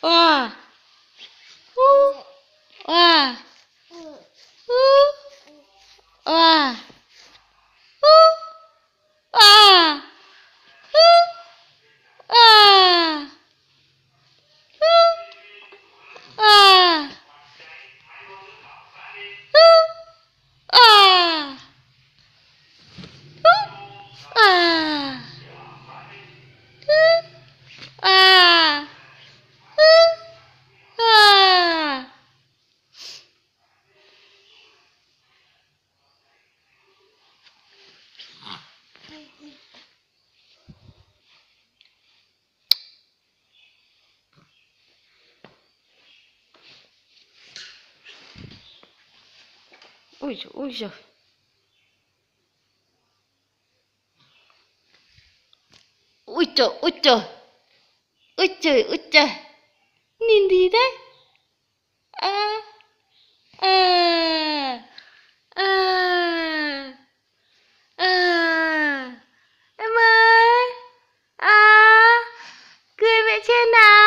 哇，呜，哇，呜，哇，呜，哇，呜，哇，呜，哇，呜，哇，呜，哇。ui giời, ui giời ui trời ui trời. Ui trời ui trời. Nhìn gì đấy à à à à. Em ơi à cười mẹ trên nào?